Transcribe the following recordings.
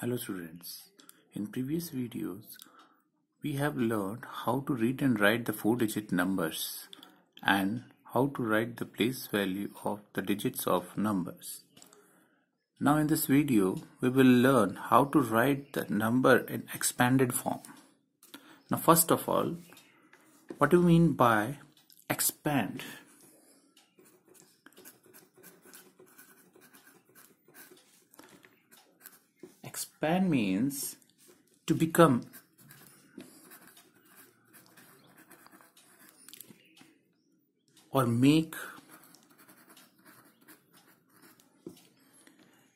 Hello students. In previous videos, we have learned how to read and write the four digit numbers and how to write the place value of the digits of numbers. Now in this video, we will learn how to write the number in expanded form. Now first of all, what do you mean by expand? Expand means to become or make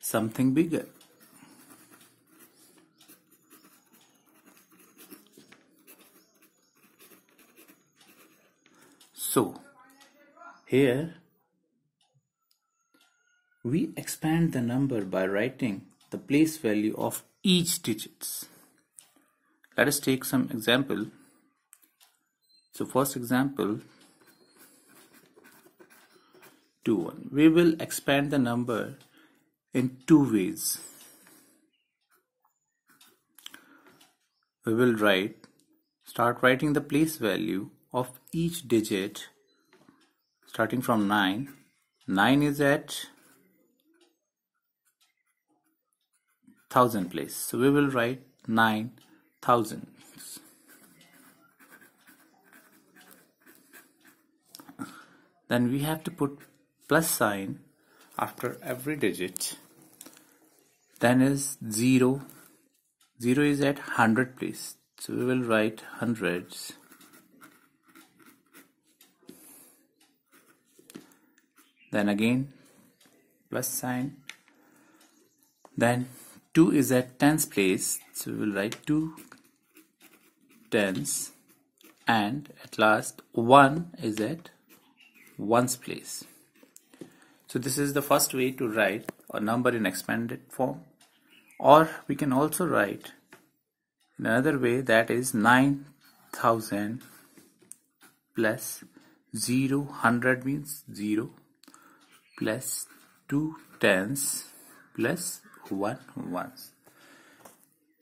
something bigger. So here we expand the number by writing the place value of each digits. Let us take some example. So first example 2 1. We will expand the number in two ways. We will write start writing the place value of each digit starting from 9. 9 is at thousand place. So we will write nine thousands. Then we have to put plus sign after every digit. Then is zero. Zero is at hundred place. So we will write hundreds. Then again plus sign. Then 2 is at tens place so we will write 2 tens and at last 1 is at ones place. So this is the first way to write a number in expanded form. Or we can also write in another way that is 9000 plus 0 100 means 0 plus 2 tens plus one ones.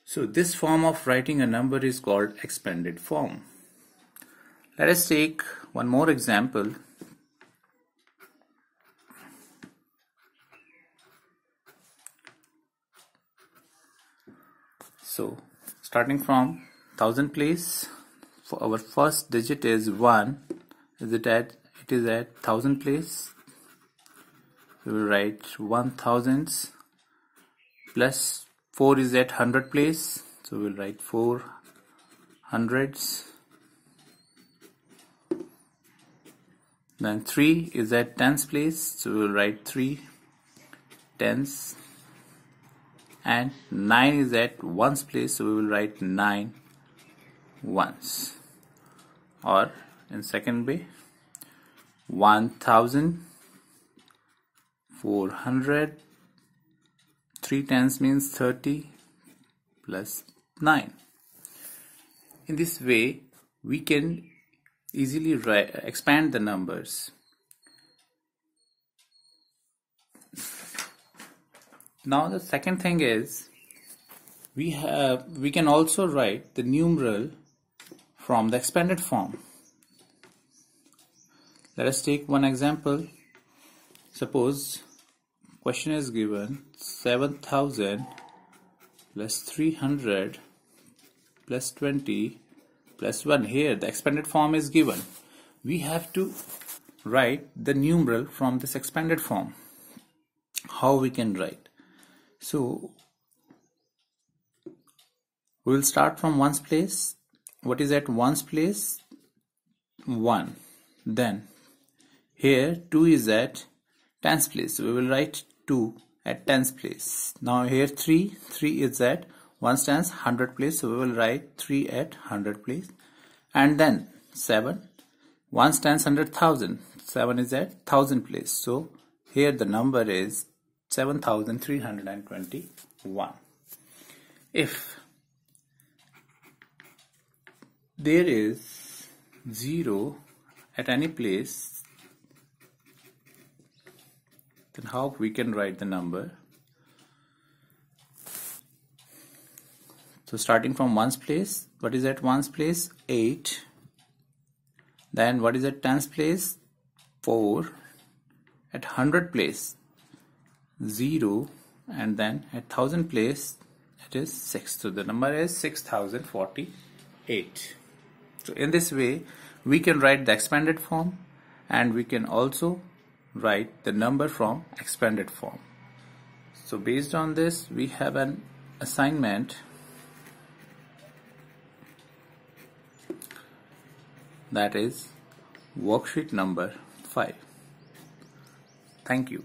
So this form of writing a number is called expanded form. Let us take one more example. So starting from thousand place, for our first digit is one. Is it at it is at thousand place? We will write one thousands plus 4 is at 100 place. So we'll write 4 hundreds. Then 3 is at tens place. So we'll write 3 tens. And 9 is at ones place. So we will write 9 ones. Or in second way 1000 400 3 tens means 30 plus 9. In this way, we can easily expand the numbers. Now the second thing is we have we can also write the numeral from the expanded form. Let us take one example. Suppose question is given 7000 plus 300 plus 20 plus 1 here the expanded form is given. We have to write the numeral from this expanded form. How we can write? So we will start from ones place. What is at ones place 1 then here 2 is at tens place. So we will write 2 at tens place. Now here 3, 3 is at 1 tens 100 place. So we will write 3 at 100 place. And then 7, 1 tens 100,000. 7 is at 1000 place. So here the number is 7321. If there is 0 at any place then how we can write the number So starting from ones place, what is at ones place? 8. Then what is at tens place? 4. At hundred place, 0. And then at thousand place, it is 6. So the number is 6048. So in this way, we can write the expanded form and we can also write the number from expanded form. So based on this, we have an assignment that is worksheet number 5. Thank you.